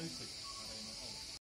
basic.